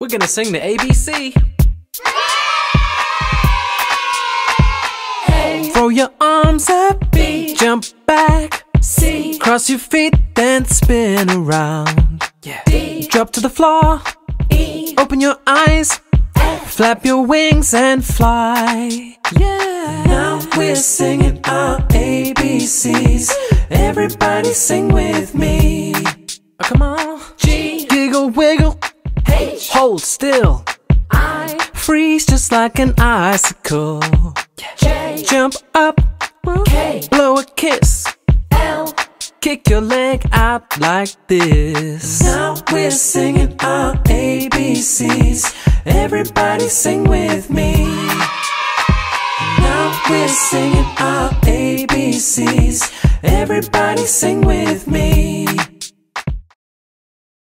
We're gonna sing the ABC. Throw your arms up, B, jump back, C, cross your feet, then spin around. Yeah. D, Drop to the floor, E, open your eyes, F. flap your wings and fly. Yeah. Now we're singing our ABCs. Everybody sing with me. Oh, come on. G, Giggle, wiggle, Hold still. I, Freeze just like an icicle. J, Jump up, K, blow a kiss. L. Kick your leg out like this. Now we're singing our ABCs. Everybody sing with me. Now we're singing our ABCs. Everybody sing with me.